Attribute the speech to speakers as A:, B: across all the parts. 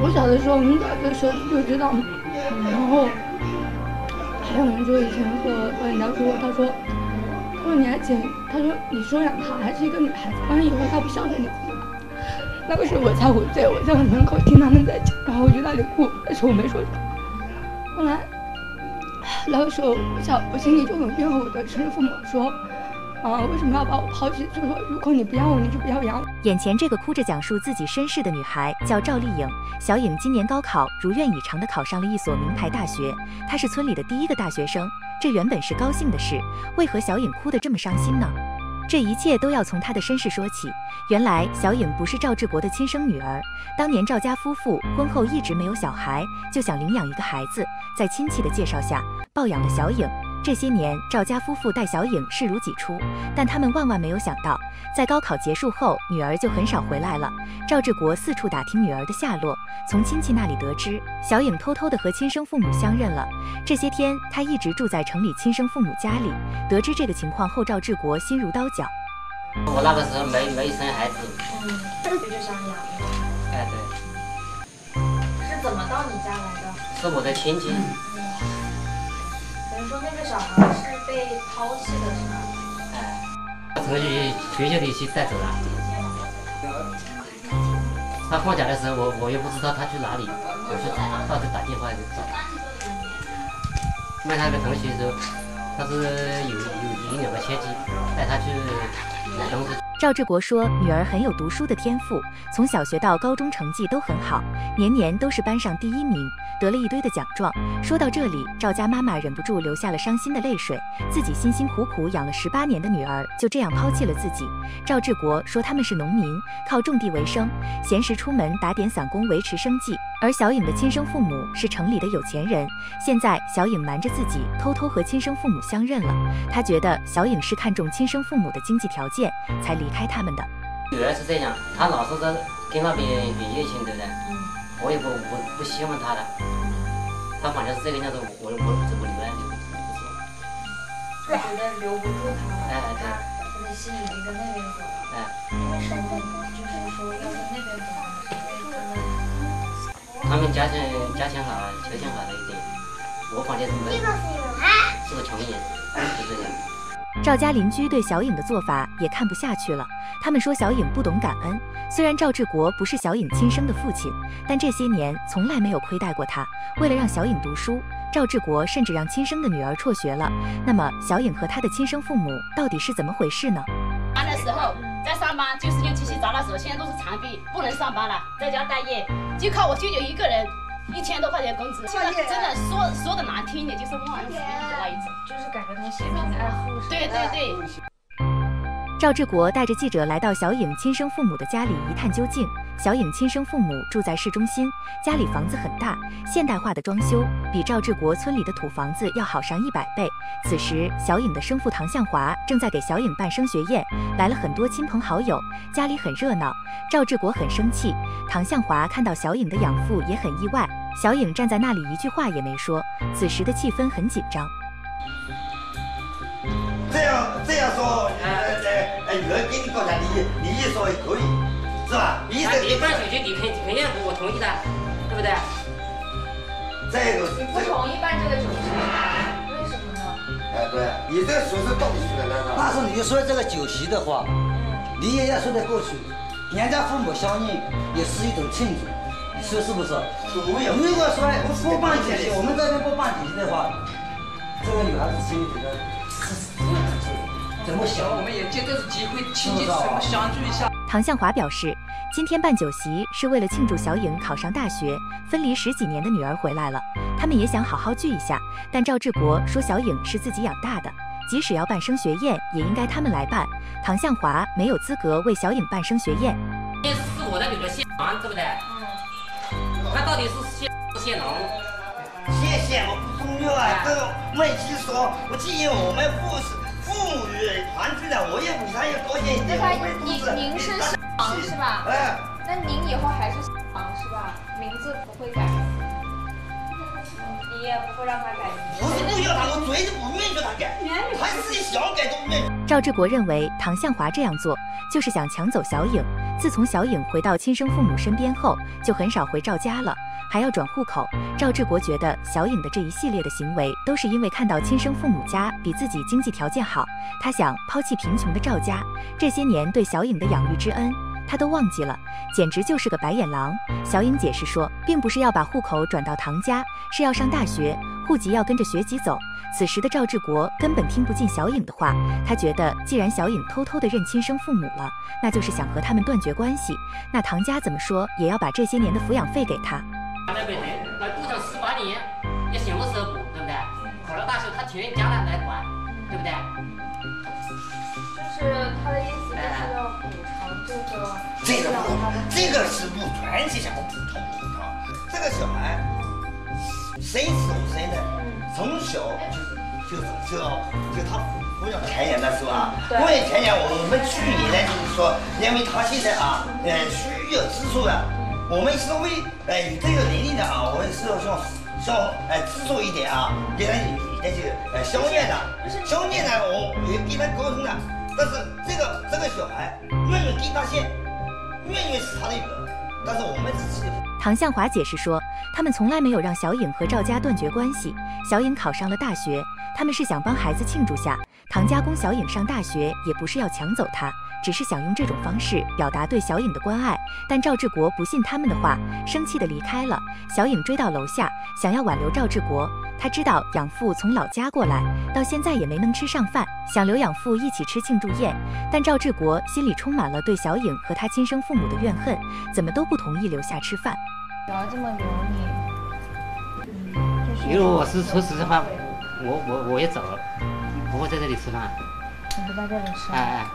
A: 我小的时候，我们打的时候就知道，然后还有人就以前和和人家说，他说，他说你还捡，他说你收养她还是一个女孩子，万一以后她不孝顺你怎么办？那个时候我才五岁，我在门口听他们在讲，然后我就在那里哭，但是我没说什么。后来那个时候，我想我心里就很怨恨我的生父母，说。啊，为什么要把我抛弃？就说如果你不要我，你就不要养我。
B: 眼前这个哭着讲述自己身世的女孩叫赵丽颖。小颖今年高考如愿以偿地考上了一所名牌大学，她是村里的第一个大学生。这原本是高兴的事，为何小颖哭得这么伤心呢？这一切都要从她的身世说起。原来小颖不是赵志国的亲生女儿，当年赵家夫妇婚后一直没有小孩，就想领养一个孩子，在亲戚的介绍下抱养了小颖。这些年，赵家夫妇带小颖视如己出，但他们万万没有想到，在高考结束后，女儿就很少回来了。赵志国四处打听女儿的下落，从亲戚那里得知，小颖偷偷的和亲生父母相认了。这些天，她一直住在城里亲生父母家里。得知这个情况后，赵志国心如刀绞。
C: 我那个时候没没生孩子，
D: 嗯，就就想养。
C: 哎，对。
D: 是怎么到你家来的？
C: 是我的亲戚。
D: 说那个小孩是被抛弃的，是吧？
C: 哎，他从学学校里去带走了。他放假的时候，我我又不知道他去哪里，我就到处打电话找。问他个同学说，他是有有有两个亲戚，带他去买东西。
B: 赵志国说，女儿很有读书的天赋，从小学到高中成绩都很好，年年都是班上第一名，得了一堆的奖状。说到这里，赵家妈妈忍不住流下了伤心的泪水。自己辛辛苦苦养了十八年的女儿，就这样抛弃了自己。赵志国说，他们是农民，靠种地为生，闲时出门打点散工维持生计。而小颖的亲生父母是城里的有钱人，现在小颖瞒着自己，偷偷和亲生父母相认了。他觉得小颖是看中亲生父母的经济条件，才离开他们的。
C: 女儿是这样，她老是在跟那边远夜情，对不对？嗯。我也不不不希望她的，她反正是这个样子，我我怎么留呢？
D: 就觉得留不住她了。
C: 哎
D: 对。他的心已经在那边走了。哎。为什么？就是说要在那边走呢？是因为他们。
C: 他们家境家庭好，条件好了一点。我反正是没，是个穷人，就这样。
B: 赵家邻居对小颖的做法也看不下去了，他们说小颖不懂感恩。虽然赵志国不是小颖亲生的父亲，但这些年从来没有亏待过他。为了让小颖读书，赵志国甚至让亲生的女儿辍学了。那么，小颖和她的亲生父母到底是怎么回事呢？
E: 班的时候在上班，就是用机器砸的时候，现在都是残废，不能上班了，在家待业。就靠我舅舅一个人，一千多块钱工资，现在真的说说的难听点，就是忘恩负义的那一种，
D: 就是感觉他嫌贫爱富。
E: 对对对。
B: 赵志国带着记者来到小颖亲生父母的家里一探究竟。小颖亲生父母住在市中心，家里房子很大，现代化的装修，比赵志国村里的土房子要好上一百倍。此时，小颖的生父唐向华正在给小颖办升学宴，来了很多亲朋好友，家里很热闹。赵志国很生气，唐向华看到小颖的养父也很意外。小影站在那里一句话也没说，此时的气氛很紧张。
F: 这样这样说，哎哎哎，女儿给你高价，你你一说也可以。是吧？
C: 你这办手续，你肯肯定我同意的，对不对？
F: 这个你
D: 不同意办这个手续，为什么呢？哎，对，
F: 你这属实动去了，那个。
G: 但是你说这个酒席的话，你也要说得过去。人家父母相认也是一种庆祝，你说是不是？如果说不不办酒席，我们这边不办酒席的话，这个女孩子心里觉得怎么想？
H: 我们也借这次机会亲戚什么相聚一下。
B: 唐向华表示，今天办酒席是为了庆祝小颖考上大学，分离十几年的女儿回来了，他们也想好好聚一下。但赵志国说，小颖是自己养大的，即使要办升学宴，也应该他们来办。唐向华没有资格为小颖办升学宴。
C: 这是我的女儿姓王，对不对？嗯。他到底是谢谢农？
F: 姓姓不重要啊，这个问题说，我既然我们父是。父母团聚了，我也比他要多谢一点？
D: 那他您您是姓王是吧？哎，那您以后还是姓王是吧？名字不会改，你也不会让他改。
F: 不是不要他，我绝对不允许他改，他自己想改都不愿意。
B: 赵志国认为唐向华这样做就是想抢走小颖，自从小颖回到亲生父母身边后，就很少回赵家了，还要转户口。赵志国觉得小颖的这一系列的行为，都是因为看到亲生父母家比自己经济条件好，他想抛弃贫穷的赵家。这些年对小颖的养育之恩，他都忘记了，简直就是个白眼狼。小颖解释说，并不是要把户口转到唐家，是要上大学，户籍要跟着学籍走。此时的赵志国根本听不进小颖的话，他觉得既然小颖偷偷的认亲生父母了，那就是想和他们断绝关系。那唐家怎么说也要把这些年的抚养费给他。
C: 那本身那读上十八年，也享过社保，对不对？考了大学，他全家来来管，对不对？
D: 就是他的意思就是要补偿这个。这个
F: 不，这个是不团结想补偿补偿。这个小孩谁是我生的？从小就就就就他抚养前年的时候啊，抚养前年我们去年呢就是说，因为他现在啊，呃需要资助的，我们稍微呃有这个能力的啊，我们是要向向呃资助一点啊，给他有点这个呃消念的，消念呢我也跟他沟通了，但是这个这个小孩愿意跟他姓，愿意是他的女儿，但是我们只是。
B: 唐向华解释说，他们从来没有让小颖和赵家断绝关系。小颖考上了大学，他们是想帮孩子庆祝下。唐家供小颖上大学，也不是要抢走她，只是想用这种方式表达对小影的关爱。但赵志国不信他们的话，生气的离开了。小影追到楼下，想要挽留赵志国。他知道养父从老家过来，到现在也没能吃上饭，想留养父一起吃庆祝宴。但赵志国心里充满了对小影和他亲生父母的怨恨，怎么都不同意留下吃饭。
D: 不要这么留
C: 你。因为我是说实在话，我我我也走了，不会在这里吃饭。
D: 你不在这里吃？
C: 哎哎。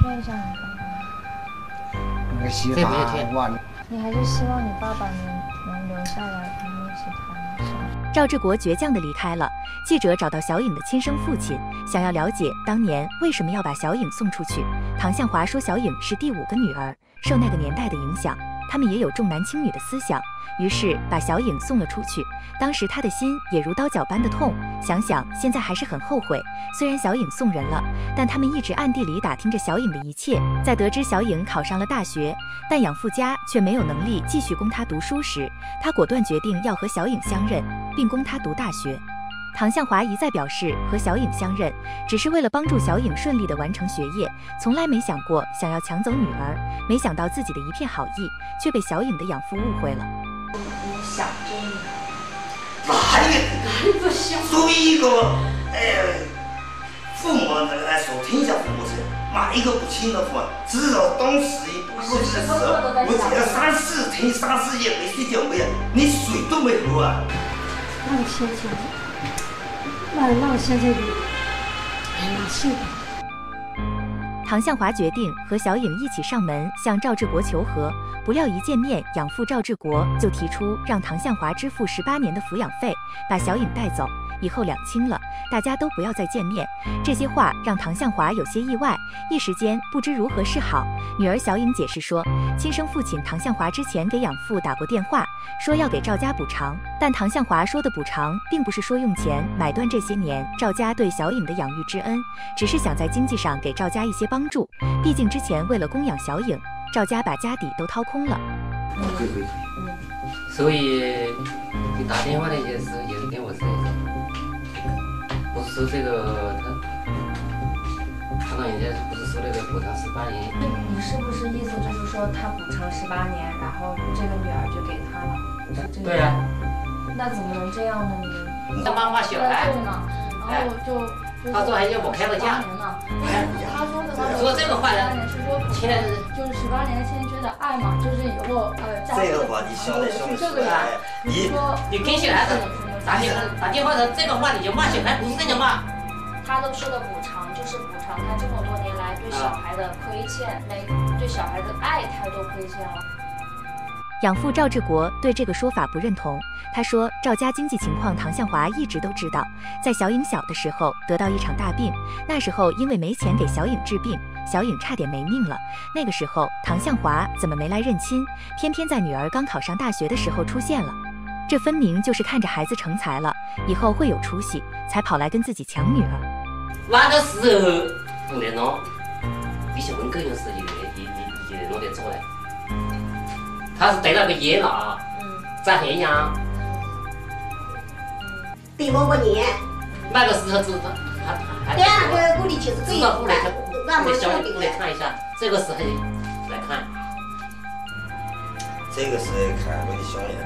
D: 你劝一下你爸爸。
G: 那个媳妇啊，
D: 你还是希望你爸爸能能留下来陪你一起谈。
B: 赵志国倔强地离开了。记者找到小颖的亲生父亲，想要了解当年为什么要把小颖送出去。唐向华说，小颖是第五个女儿，受那个年代的影响。他们也有重男轻女的思想，于是把小颖送了出去。当时他的心也如刀绞般的痛，想想现在还是很后悔。虽然小颖送人了，但他们一直暗地里打听着小颖的一切。在得知小颖考上了大学，但养父家却没有能力继续供她读书时，他果断决定要和小颖相认，并供她读大学。唐向华一再表示和小颖相认，只是为了帮助小颖顺利的完成学业，从来没想过想要抢走女儿。没想到自己的一片好意，却被小颖的养父误会了。
F: 你想真的？哪里哪里不想？作为一个哎，父母来说，天下父母心，哪一个不亲的父？至少当时过去的时候，我只要三四天、三四夜没睡觉，没有，连水都没喝啊。
A: 那你先讲。那那我现在就，哎呀，幸福。
B: 唐向华决定和小颖一起上门向赵志国求和，不料一见面，养父赵志国就提出让唐向华支付十八年的抚养费，把小颖带走。以后两清了，大家都不要再见面。这些话让唐向华有些意外，一时间不知如何是好。女儿小颖解释说，亲生父亲唐向华之前给养父打过电话，说要给赵家补偿，但唐向华说的补偿，并不是说用钱买断这些年赵家对小颖的养育之恩，只是想在经济上给赵家一些帮助。毕竟之前为了供养小颖，赵家把家底都掏空了。
C: 所以你打电话那件事也是跟我说一说。不是说这个他，他那人家不是说那个补偿十八年？
D: 你是不是意思就是说他补偿十八年，然后这个女儿就给他了？
C: 对呀。
D: 那怎么能这样呢？
C: 你他妈妈小孩，
A: 然后就
C: 他说还要我开个价。
A: 他说的
C: 说这个话呢，
A: 是说签就是十八年签约的爱嘛，就是以后呃
F: 这个话你晓得晓得？这个呀，
C: 你你跟小孩子。打电话打电话的这个话你就骂小孩，不是这样骂。
D: 他都说的补偿就是补偿他这么多年来对小孩的亏欠，没对小孩的爱太多亏欠了。
B: 养父赵志国对这个说法不认同，他说赵家经济情况唐向华一直都知道，在小颖小的时候得到一场大病，那时候因为没钱给小颖治病，小颖差点没命了。那个时候唐向华怎么没来认亲，偏偏在女儿刚考上大学的时候出现了。这分明就是看着孩子成才了，以后会有出息，才跑来跟自己抢女儿。
C: 那个时候，那种比小文更有实力的弄得走嘞。他是对了个烟了，在咸阳。
I: 对我过年。
C: 那个时候知道他他
I: 对啊，这屋里其实可以
C: 知道过来过来小过来看一下，这个时候来看。
F: 这个是看我的小眼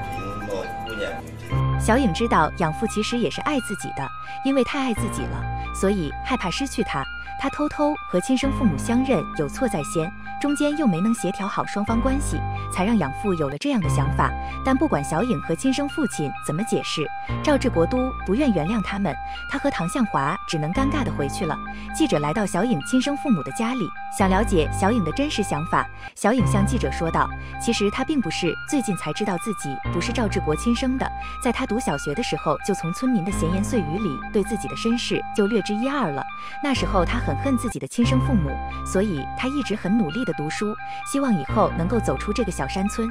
B: 小颖知道养父其实也是爱自己的，因为太爱自己了，所以害怕失去他。他偷偷和亲生父母相认，有错在先，中间又没能协调好双方关系，才让养父有了这样的想法。但不管小颖和亲生父亲怎么解释，赵志国都不愿原谅他们，他和唐向华只能尴尬的回去了。记者来到小颖亲生父母的家里，想了解小颖的真实想法。小颖向记者说道：“其实他并不是最近才知道自己不是赵志国亲生的，在他读小学的时候，就从村民的闲言碎语里对自己的身世就略知一二了。那时候他。”很恨自己的亲生父母，所以他一直很努力的读书，希望以后能够走出这个小山村。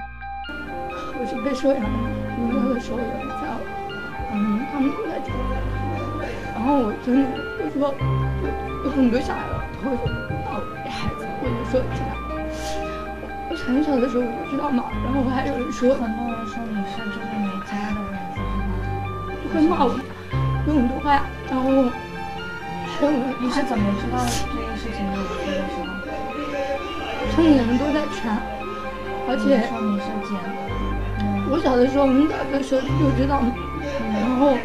A: 我是被收养的，因为那个时候有人家，嗯，他们都在家，然后我真的，我说有很多小孩了，他会说啊，给孩子，我就说这样。我很小的时候我就知道嘛，然后我还有人说，
D: 很多人说你是就是没家的人，
A: 就会骂我，有很多话，然后。
D: 你是怎么知道这件事情的？
A: 村里人都在传，而且。我小的时候我们小的时候就知道，然后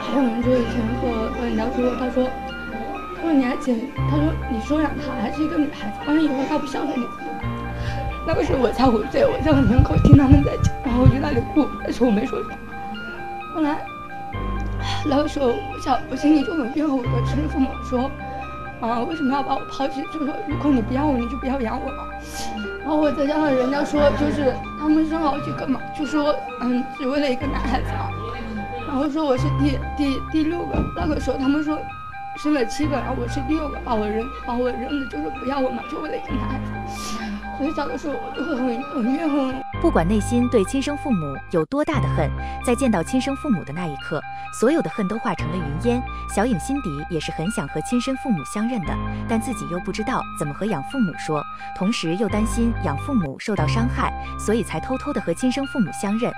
A: 还有人就以前和和人家说，他说，他说你还捡，他说你收养她还是一个女孩子，万一以后她不孝顺你。那个时候我才五岁，我在门口听他们在讲，然后我就那里哭，但是我没说什么。后来。那个时候，我想，我心里就很怨恨我的亲生父母，说，啊，为什么要把我抛弃？就是说，如果你不要我，你就不要养我嘛。然后我再加上人家说，就是他们生好几个嘛，就说，嗯，只为了一个男孩子嘛。然后说我是第第第六个，那个时候他们说，生了七个，然后我是第六个，把我扔，把我扔了，就是不要我嘛，就为了一个男孩子。很小的时候我就会很很怨恨。
B: 不管内心对亲生父母有多大的恨，在见到亲生父母的那一刻，所有的恨都化成了云烟。小影心底也是很想和亲生父母相认的，但自己又不知道怎么和养父母说，同时又担心养父母受到伤害，所以才偷偷的和亲生父母相认。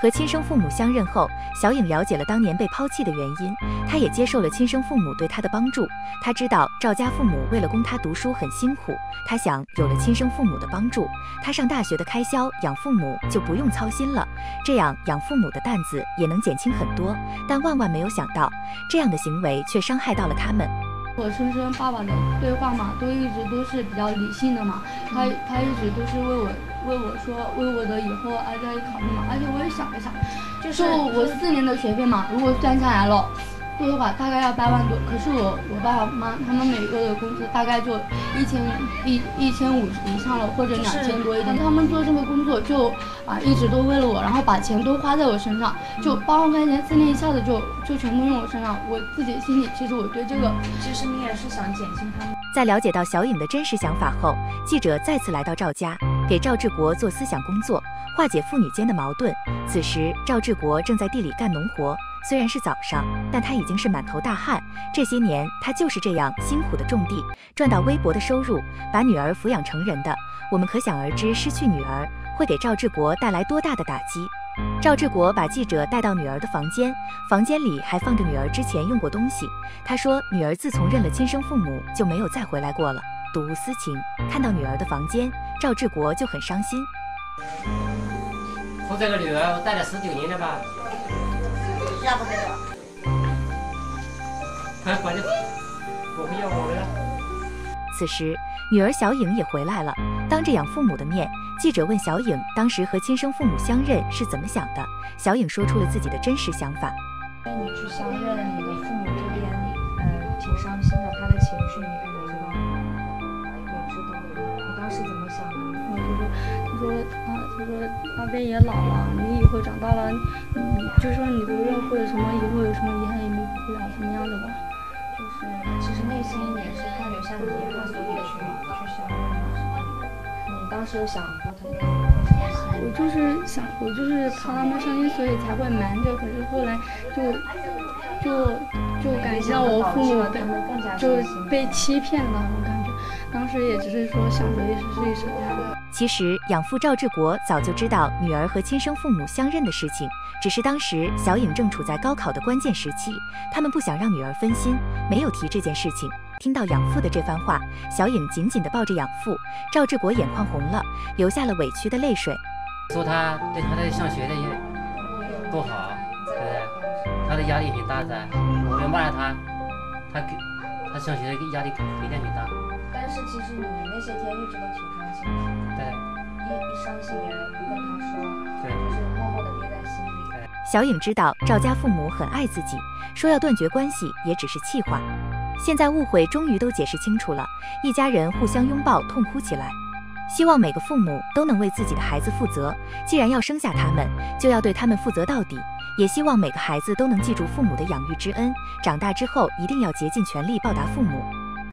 B: 和亲生父母相认后，小颖了解了当年被抛弃的原因，她也接受了亲生父母对她的帮助。她知道赵家父母为了供她读书很辛苦，她想有了亲生父母的帮助，她上大学的开销养父母就不用操心了，这样养父母的担子也能减轻很多。但万万没有想到，这样的行为却伤害到了他们。
A: 我生生爸爸的对话嘛，都一直都是比较理性的嘛，他他一直都是为我为我说为我的以后而在考虑嘛，而且我也想了想，就是我四年的学费嘛，如果算下来了。多的话大概要八万多，可是我我爸爸妈妈他们每个的工资大概就一千一一千五以上了，或者两千多一点。他们做这个工作就啊一直都为了我，然后把钱都花在我身上，就八万块钱四年一下子就就全部用我身上。我自己心里其实我对这个，
D: 其实你也是想减轻他们。
B: 在了解到小颖的真实想法后，记者再次来到赵家，给赵志国做思想工作，化解父女间的矛盾。此时赵志国正在地里干农活。虽然是早上，但他已经是满头大汗。这些年，他就是这样辛苦的种地，赚到微薄的收入，把女儿抚养成人的。我们可想而知，失去女儿会给赵志国带来多大的打击。赵志国把记者带到女儿的房间，房间里还放着女儿之前用过东西。他说，女儿自从认了亲生父母，就没有再回来过了，睹物思情。看到女儿的房间，赵志国就很伤心。
C: 我这个女儿，我带了十九年了吧。
B: 此时，女儿小颖也回来了。当着养父母的面，记者问小颖，当时和亲生父母相认是怎么想的？小颖说出了自己的真实想法。
D: 你去相认，你的父母这边，呃，挺伤心的，他的情绪你也知道吗？也知道。我当时怎么想的？
A: 我就说，他说啊，他说阿贝也老了，你以后长大了。你就说你不认或者什么以后有什么遗憾也弥补不了什么样的吧，
D: 就是其实内心也是他留下的遗憾，所以去去想认你当时有想过他
A: 我就是想，我就是怕他们伤心，所以才会瞒着。可是后来就就就感觉我父母被就被欺骗了那种感觉。当时也只是说想着一试一试。
B: 其实养父赵志国早就知道女儿和亲生父母相认的事情，只是当时小颖正处在高考的关键时期，他们不想让女儿分心，没有提这件事情。听到养父的这番话，小颖紧紧地抱着养父，赵志国眼眶红了，流下了委屈的泪水。
C: 说他对他的上学的也不好，对不对？他的压力很大噻。我们骂了他，他给他上学的压力肯定很大。
D: 但是其实你那些天一直都挺伤心的。
C: 对。
D: 一一伤心也不跟他说，
C: 对，
D: 就是默默的憋在心里。
B: 小颖知道赵家父母很爱自己，说要断绝关系也只是气话。现在误会终于都解释清楚了，一家人互相拥抱，痛哭起来。希望每个父母都能为自己的孩子负责，既然要生下他们，就要对他们负责到底。也希望每个孩子都能记住父母的养育之恩，长大之后一定要竭尽全力报答父母。